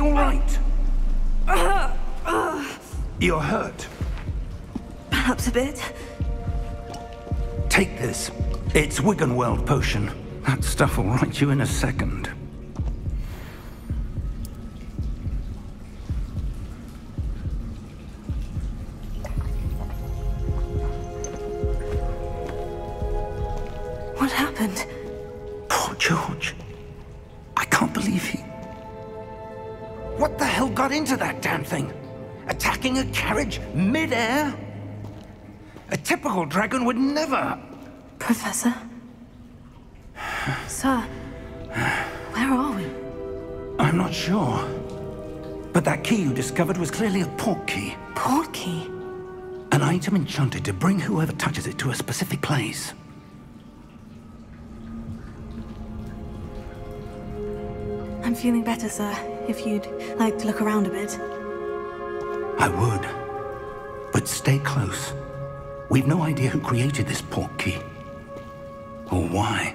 right? Uh, uh. You're hurt. Perhaps a bit. Take this. It's Wiggenweld potion. That stuff will right you in a second. Clearly a port key. Port key? An item enchanted to bring whoever touches it to a specific place. I'm feeling better, sir. If you'd like to look around a bit. I would. But stay close. We've no idea who created this port key. Or why.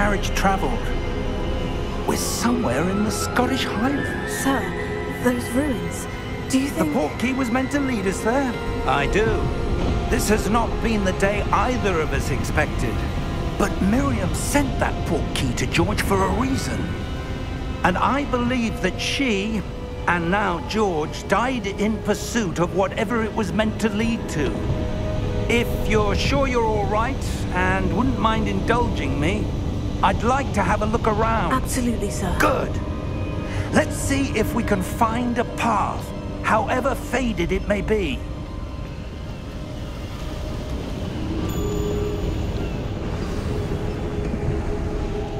Carriage travelled. We're somewhere in the Scottish Highlands. Sir, those ruins. Do you think The think... port key was meant to lead us there? I do. This has not been the day either of us expected. But Miriam sent that port key to George for a reason. And I believe that she, and now George, died in pursuit of whatever it was meant to lead to. If you're sure you're all right and wouldn't mind indulging me, I'd like to have a look around. Absolutely, sir. Good. Let's see if we can find a path, however faded it may be.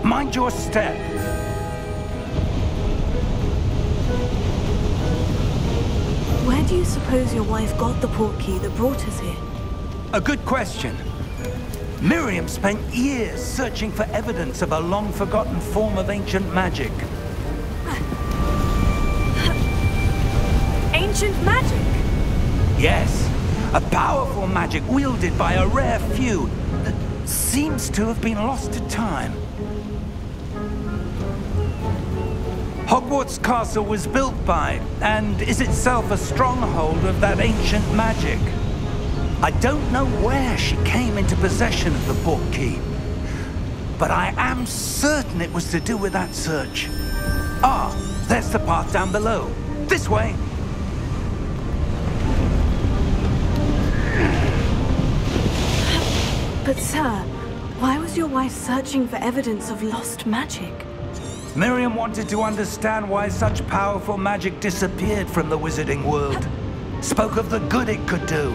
Mind your step. Where do you suppose your wife got the port key that brought us here? A good question. Miriam spent years searching for evidence of a long-forgotten form of ancient magic. Ancient magic? Yes, a powerful magic wielded by a rare few that seems to have been lost to time. Hogwarts Castle was built by, and is itself a stronghold of that ancient magic. I don't know where she came into possession of the port key, but I am certain it was to do with that search. Ah, there's the path down below. This way. But sir, why was your wife searching for evidence of lost magic? Miriam wanted to understand why such powerful magic disappeared from the wizarding world. Spoke of the good it could do.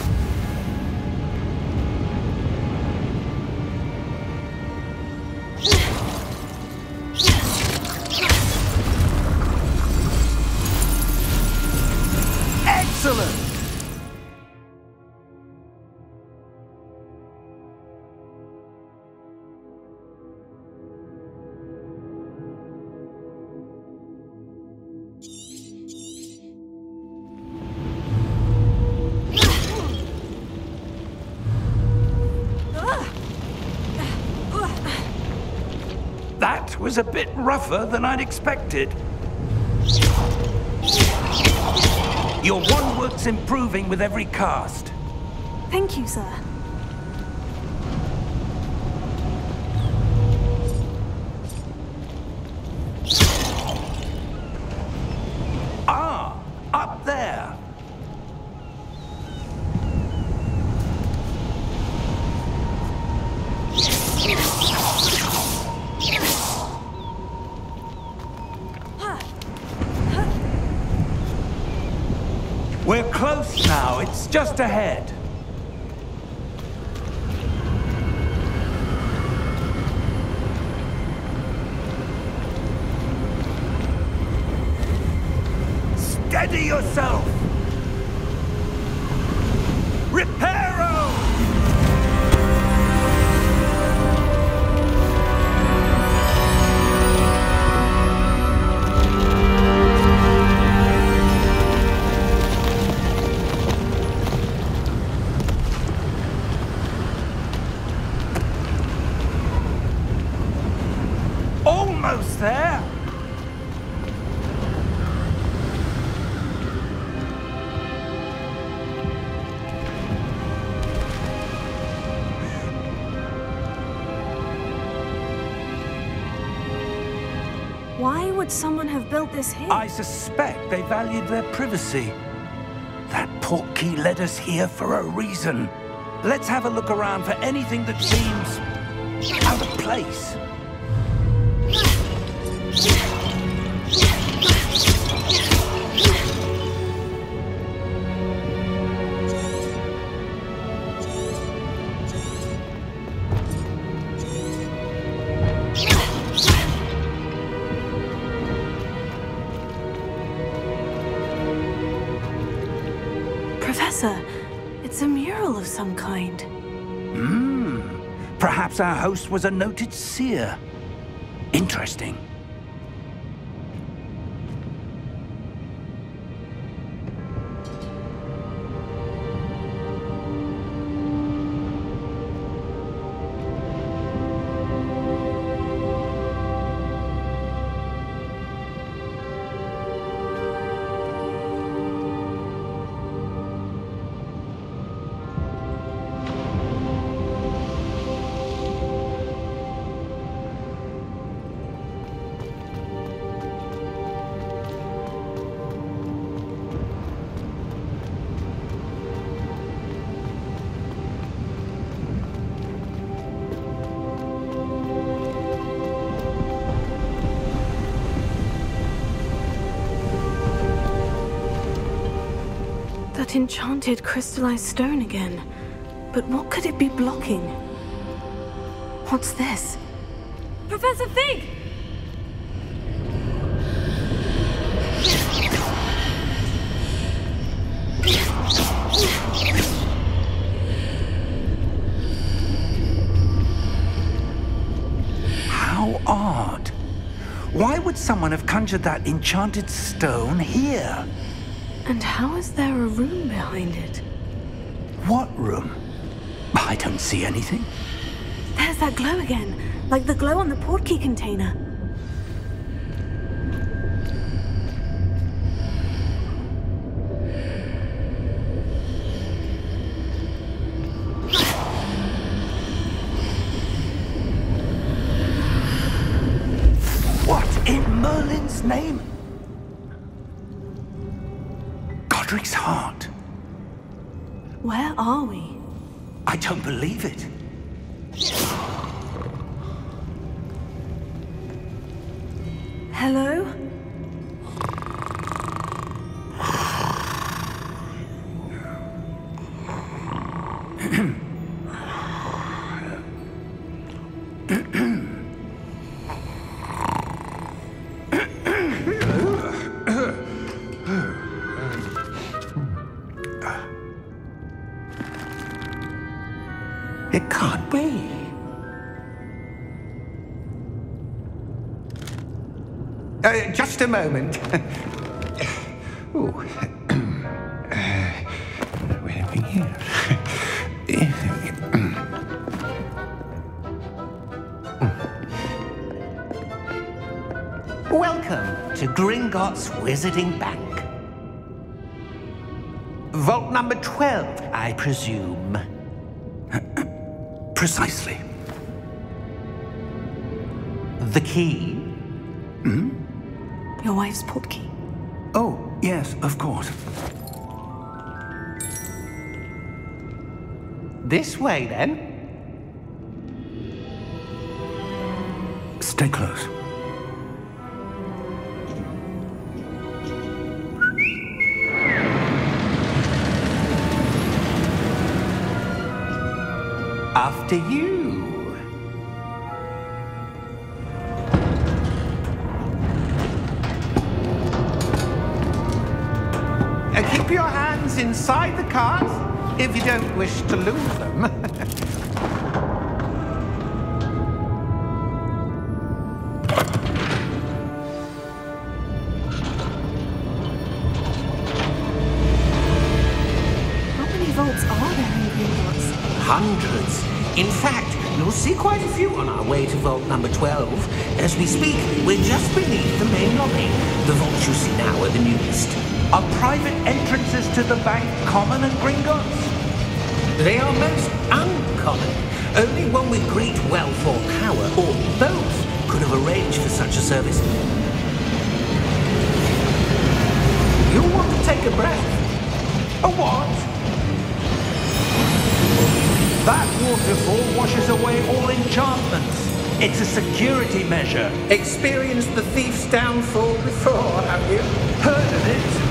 Was a bit rougher than I'd expected. Your wandwork's improving with every cast. Thank you, sir. Just ahead. Why would someone have built this here? I suspect they valued their privacy. That portkey led us here for a reason. Let's have a look around for anything that seems out of place. Our host was a noted seer. Interesting. Enchanted crystallized stone again. But what could it be blocking? What's this? Professor Fig! How odd. Why would someone have conjured that enchanted stone here? And how is there a room behind it? What room? I don't see anything. There's that glow again, like the glow on the portkey container. Moment. Ooh. Uh, where are we here? Welcome to Gringotts Wizarding Bank. Vault number 12, I presume. Precisely. The key? portkey? Oh, yes, of course. This way, then. Stay close. After you. Keep your hands inside the cart if you don't wish to lose them. How many vaults are there in Gringotts? Hundreds. In fact, you'll see quite a few on our way to vault number 12. As we speak, we're just beneath the main lobby. The vaults you see now are the newest. Are private entrances to the bank common at Gringotts? They are most uncommon. Only one with great wealth or power, or both, could have arranged for such a service. You'll want to take a breath. A what? That waterfall washes away all enchantments. It's a security measure. Experienced the thief's downfall before, have you? Heard of it?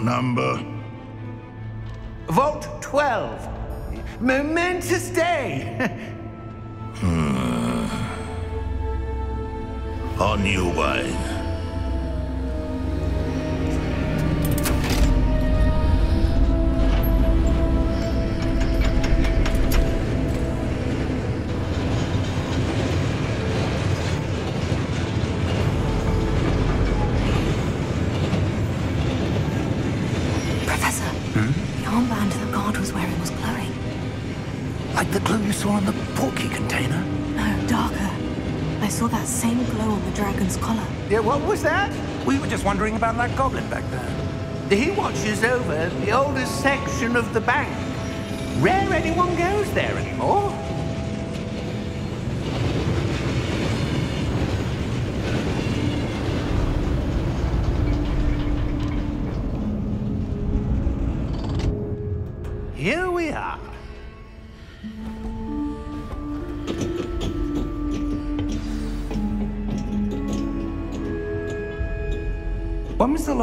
Number. Vault 12. Momentous day. Hmm. On your way. Dragon's collar. yeah, what was that? We were just wondering about that goblin back there. He watches over the oldest section of the bank. Rare anyone goes there anymore.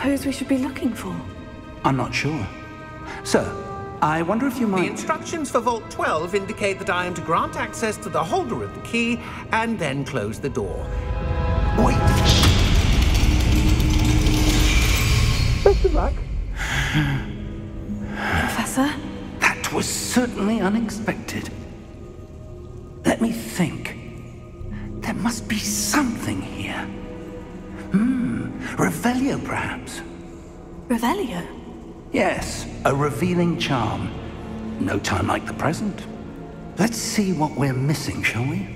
Suppose we should be looking for? I'm not sure. Sir, I wonder if you might... The instructions for Vault 12 indicate that I am to grant access to the holder of the key and then close the door. Wait! Best of luck. Professor? That was certainly unexpected. Let me think. There must be something here. Revelio perhaps. Revelio? Yes, a revealing charm. No time like the present. Let's see what we're missing, shall we?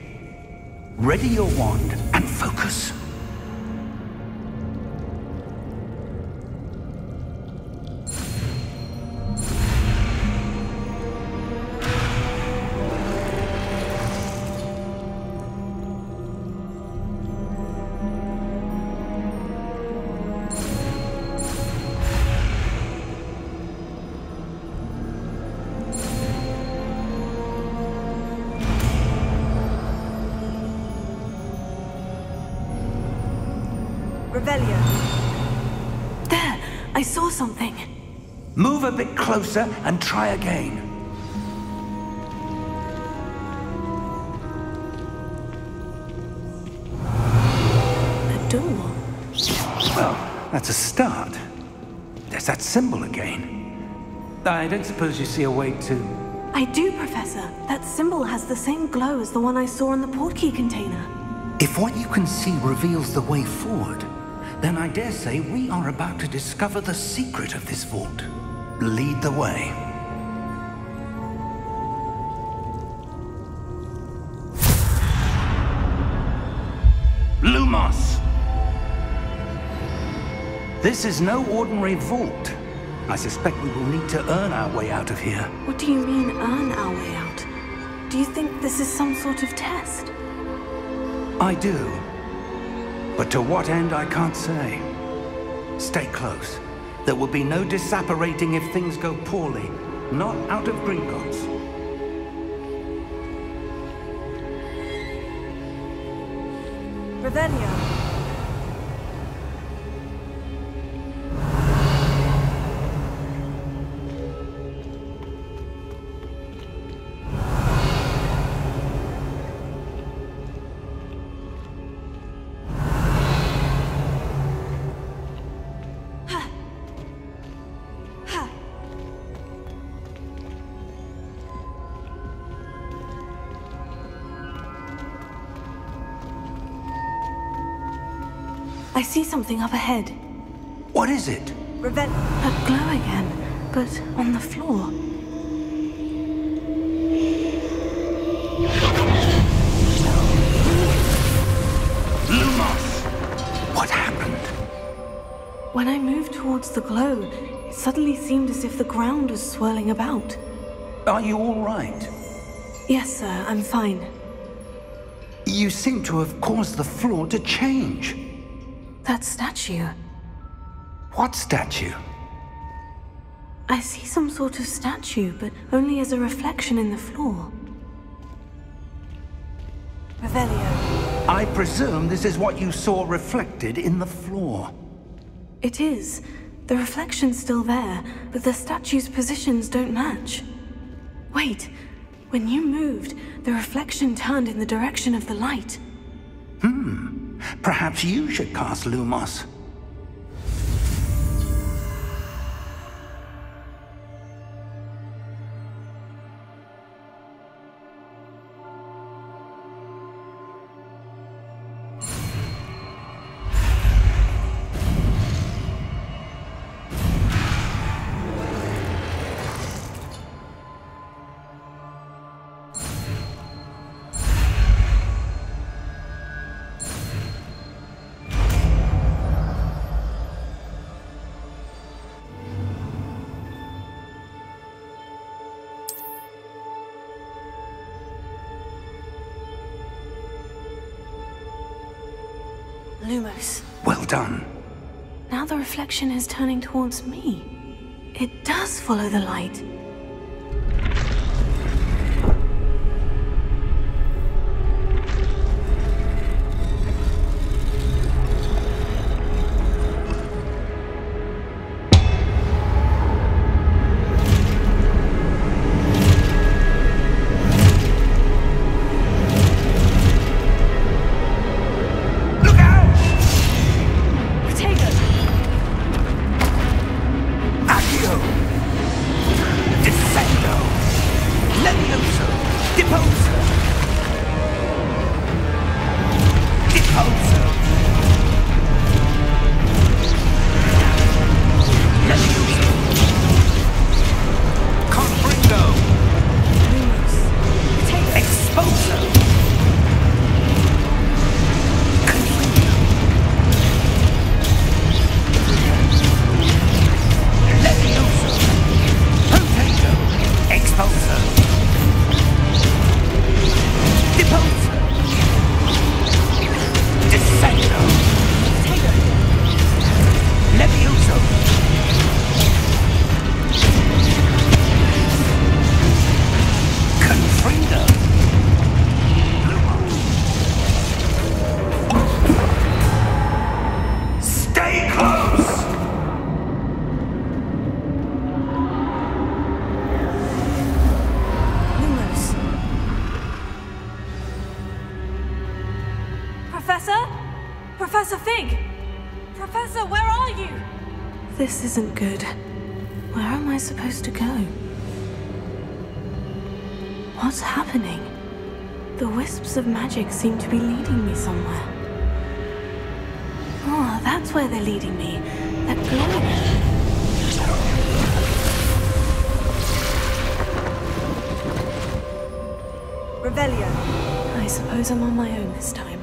Ready your wand and focus. Closer and try again. A door. Well, that's a start. There's that symbol again. I don't suppose you see a way to... I do, Professor. That symbol has the same glow as the one I saw in the portkey container. If what you can see reveals the way forward, then I dare say we are about to discover the secret of this vault. Lead the way. Lumos! This is no ordinary vault. I suspect we will need to earn our way out of here. What do you mean, earn our way out? Do you think this is some sort of test? I do. But to what end, I can't say. Stay close. There will be no disapparating if things go poorly. Not out of Gringotts. Revelio. Something up ahead. What is it? Revelio. That glow again, but on the floor. Lumos! What happened? When I moved towards the glow, it suddenly seemed as if the ground was swirling about. Are you all right? Yes, sir, I'm fine. You seem to have caused the floor to change. That statue. What statue? I see some sort of statue, but only as a reflection in the floor. Revelio. I presume this is what you saw reflected in the floor. It is. The reflection's still there, but the statue's positions don't match. Wait, when you moved, the reflection turned in the direction of the light. Hmm. Perhaps you should cast Lumos. Lumos. Well done. Now the reflection is turning towards me. It does follow the light. Professor, where are you? This isn't good. Where am I supposed to go? What's happening? The wisps of magic seem to be leading me somewhere. Oh, that's where they're leading me. That glowing. Revelio. I suppose I'm on my own this time.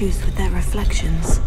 Statues with their reflections.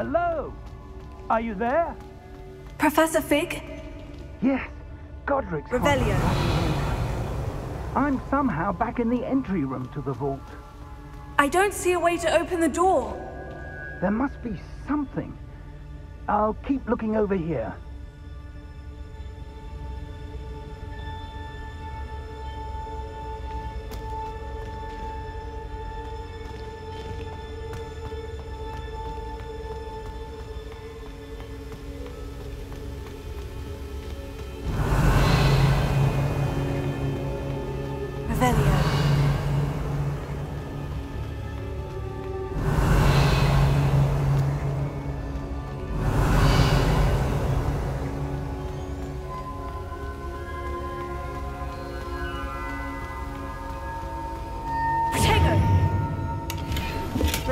Hello? Are you there? Professor Fig? Yes, Godric's Revelio. I'm somehow back in the entry room to the vault. I don't see a way to open the door. There must be something. I'll keep looking over here.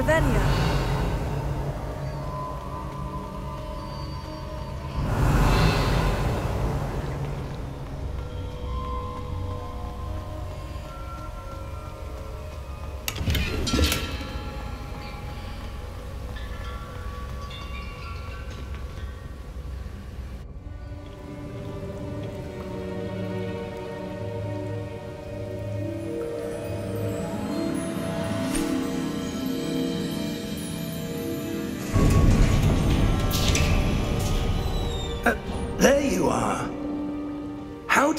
Revelio.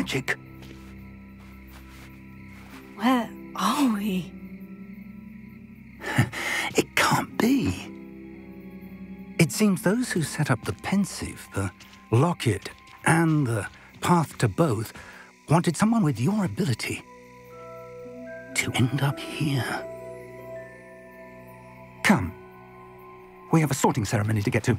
Magic. Where are we? it can't be. It seems those who set up the Pensieve, the Locket, and the Path to Both wanted someone with your ability to end up here. Come. We have a sorting ceremony to get to.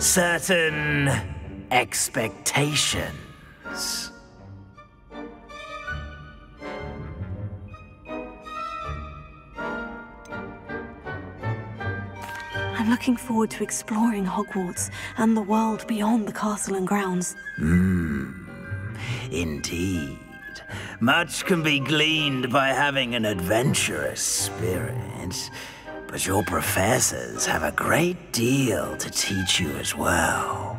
Certain expectations. I'm looking forward to exploring Hogwarts and the world beyond the castle and grounds. Hmm. Indeed. Much can be gleaned by having an adventurous spirit, but your professors have a great deal to teach you as well.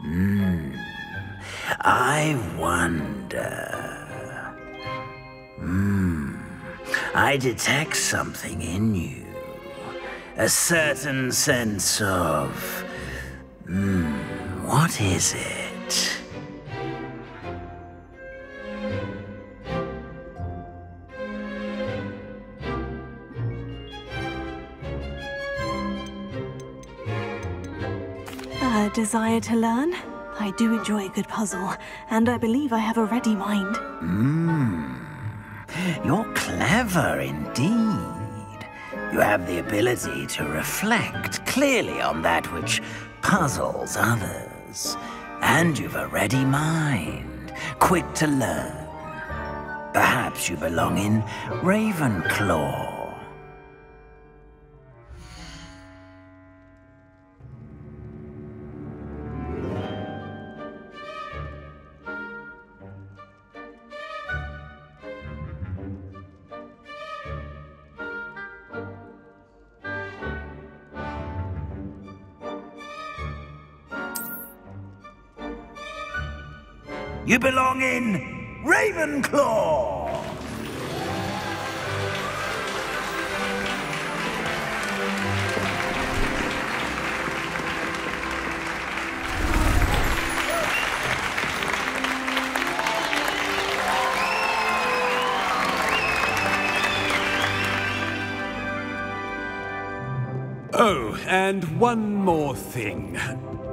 Hmm. I wonder. Hmm. I detect something in you. A certain sense of. Hmm. What is it? Desire to learn? I do enjoy a good puzzle, and I believe I have a ready mind. Hmm. You're clever indeed. You have the ability to reflect clearly on that which puzzles others. And you've a ready mind, quick to learn. Perhaps you belong in Ravenclaw. You belong in Ravenclaw! Oh, and one more thing.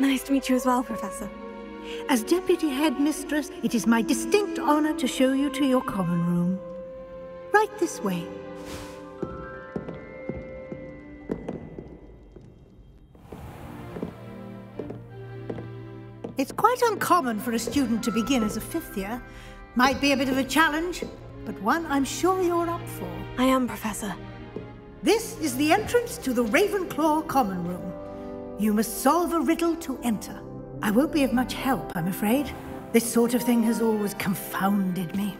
Nice to meet you as well, Professor. As Deputy Headmistress, it is my distinct honor to show you to your common room. Right this way. It's quite uncommon for a student to begin as a fifth year. Might be a bit of a challenge, but one I'm sure you're up for. I am, Professor. This is the entrance to the Ravenclaw Common Room. You must solve a riddle to enter. I won't be of much help, I'm afraid. This sort of thing has always confounded me.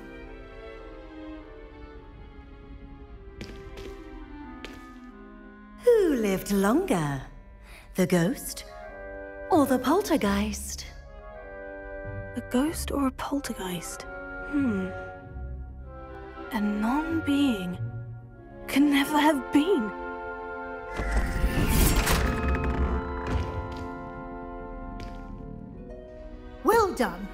Who lived longer? The ghost or the poltergeist? A ghost or a poltergeist? Hmm. A non-being can never have been. Done.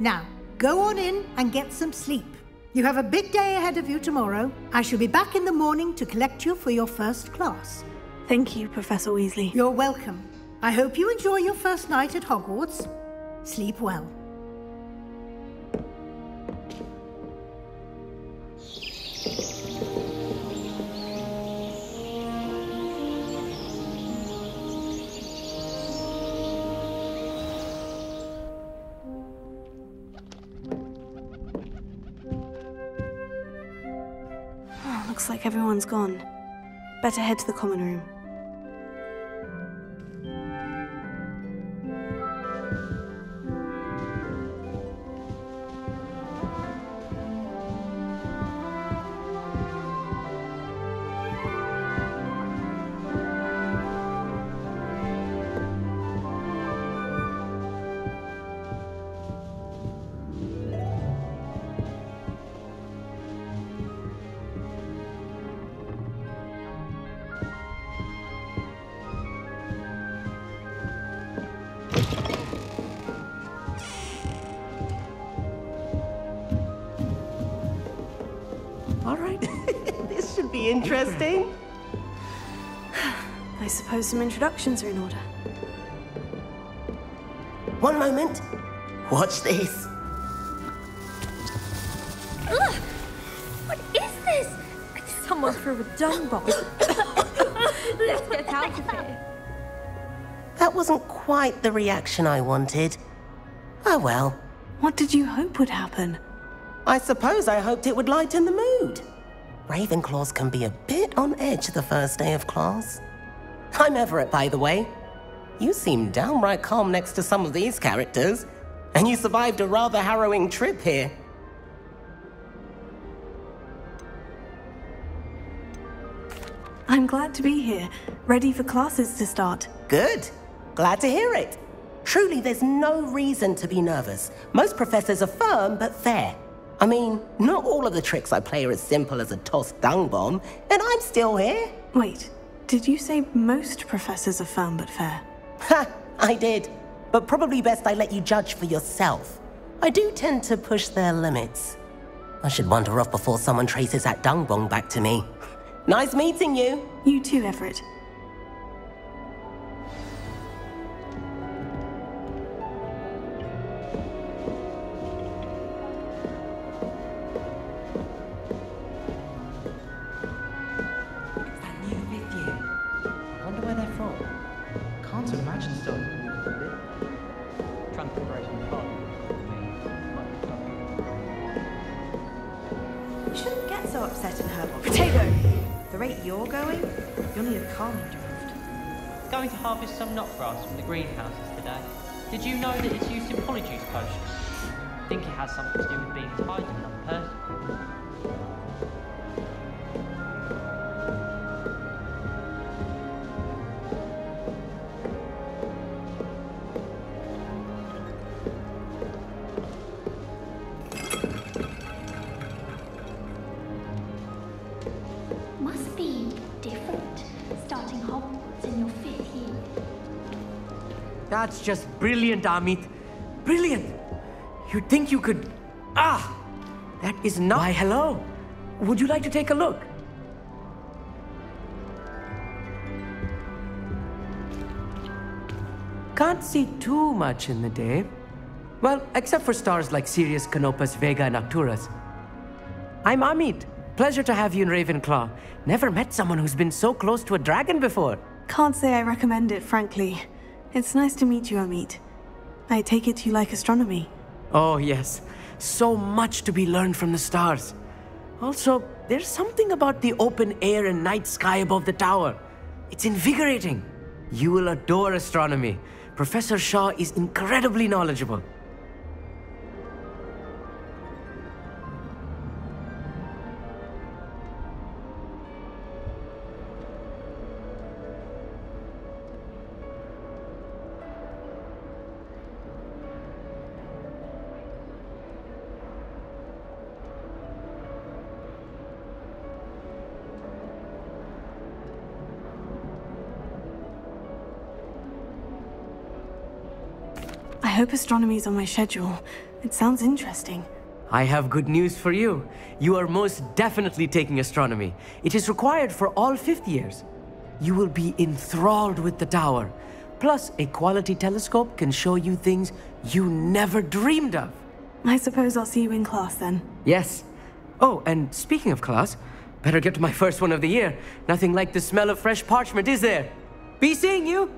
Now, go on in and get some sleep. You have a big day ahead of you tomorrow. I shall be back in the morning to collect you for your first class. Thank you, Professor Weasley. You're welcome. I hope you enjoy your first night at Hogwarts. Sleep well. Better head to the common room. Interesting. I suppose some introductions are in order. One moment. Watch this. Ugh! What is this? Someone threw a dung bomb. Let's get out of here. That wasn't quite the reaction I wanted. Oh well. What did you hope would happen? I suppose I hoped it would lighten the mood. Ravenclaws can be a bit on edge the first day of class. I'm Everett, by the way. You seem downright calm next to some of these characters, and you survived a rather harrowing trip here. I'm glad to be here, ready for classes to start. Good. Glad to hear it. Truly, there's no reason to be nervous. Most professors are firm but fair. I mean, not all of the tricks I play are as simple as a tossed dung bomb, and I'm still here. Wait, did you say most professors are firm but fair? Ha! I did. But probably best I let you judge for yourself. I do tend to push their limits. I should wander off before someone traces that dung bomb back to me. Nice meeting you. You too, Everett. Knot grass from the greenhouses today. Did you know that it's used in polyjuice potions? I think it has something to do with being tied brilliant, Amit. Brilliant! You'd think you could. Ah! That is not. Why, hello. Would you like to take a look? Can't see too much in the day. Well, except for stars like Sirius, Canopus, Vega, and Arcturus. I'm Amit. Pleasure to have you in Ravenclaw. Never met someone who's been so close to a dragon before. Can't say I recommend it, frankly. It's nice to meet you, Amit. I take it you like astronomy. Oh, yes. So much to be learned from the stars. Also, there's something about the open air and night sky above the tower. It's invigorating. You will adore astronomy. Professor Shaw is incredibly knowledgeable. Hope astronomy's on my schedule. It sounds interesting. I have good news for you. You are most definitely taking astronomy. It is required for all fifth years. You will be enthralled with the tower. Plus, a quality telescope can show you things you never dreamed of. I suppose I'll see you in class then. Yes. Oh, and speaking of class, better get to my first one of the year. Nothing like the smell of fresh parchment, is there? Be seeing you!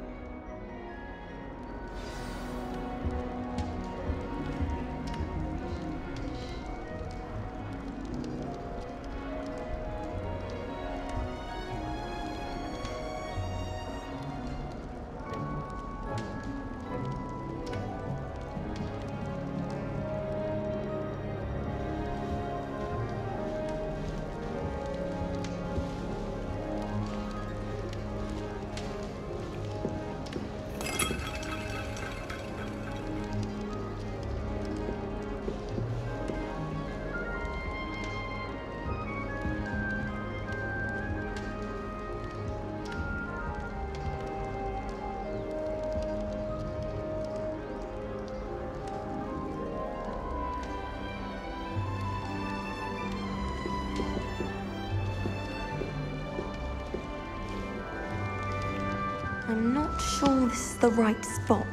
This is the right spot.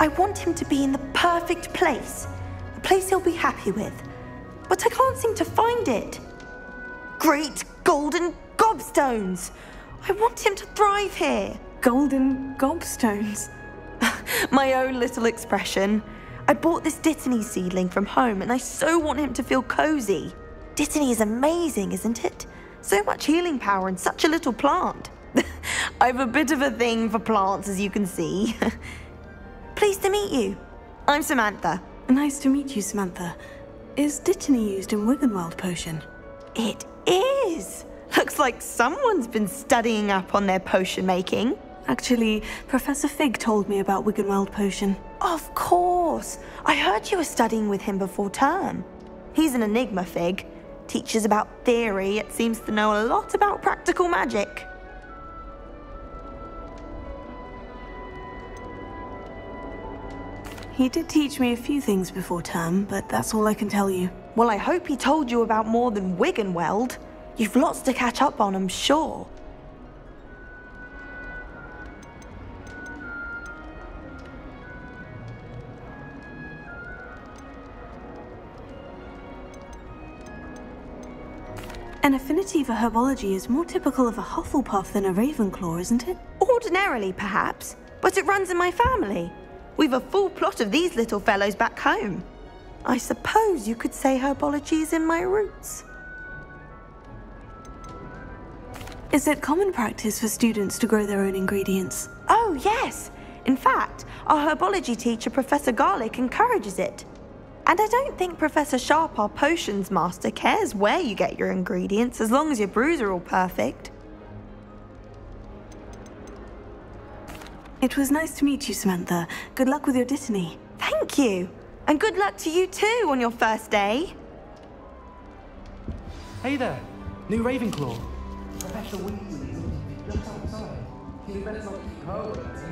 I want him to be in the perfect place, a place he'll be happy with. But I can't seem to find it. Great golden gobstones! I want him to thrive here. Golden gobstones? My own little expression. I bought this Dittany seedling from home and I so want him to feel cozy. Dittany is amazing, isn't it? So much healing power in such a little plant. I've a bit of a thing for plants, as you can see. Pleased to meet you. I'm Samantha. Nice to meet you, Samantha. Is Dittany used in Wiggenweld potion? It is. Looks like someone's been studying up on their potion making. Actually, Professor Fig told me about Wiggenweld potion. Of course. I heard you were studying with him before term. He's an enigma, Fig. Teaches about theory, yet seems to know a lot about practical magic. He did teach me a few things before term, but that's all I can tell you. Well, I hope he told you about more than Wiggenweld. You've lots to catch up on, I'm sure. An affinity for herbology is more typical of a Hufflepuff than a Ravenclaw, isn't it? Ordinarily, perhaps, but it runs in my family. We've a full plot of these little fellows back home. I suppose you could say herbology is in my roots. Is it common practice for students to grow their own ingredients? Oh, yes. In fact, our herbology teacher, Professor Garlick, encourages it. And I don't think Professor Sharp, our potions master, cares where you get your ingredients as long as your brews are all perfect. It was nice to meet you, Samantha. Good luck with your Dittany. Thank you. And good luck to you too on your first day. Hey there, new Ravenclaw. Professor Weasley is just outside. You better not keep her waiting.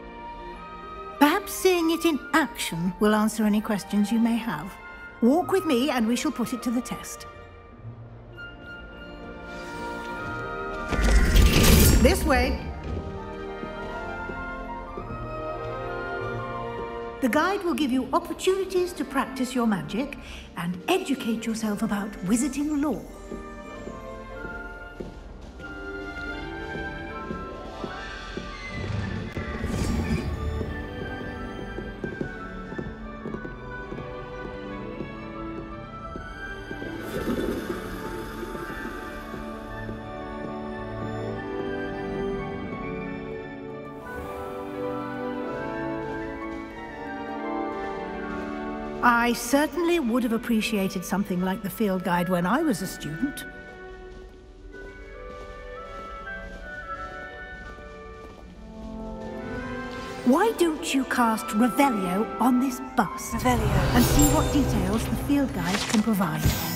Perhaps seeing it in action will answer any questions you may have. Walk with me and we shall put it to the test. This way. The guide will give you opportunities to practice your magic and educate yourself about wizarding law. I certainly would have appreciated something like the field guide when I was a student. Why don't you cast Revelio on this bus? Revelio. And see what details the field guide can provide.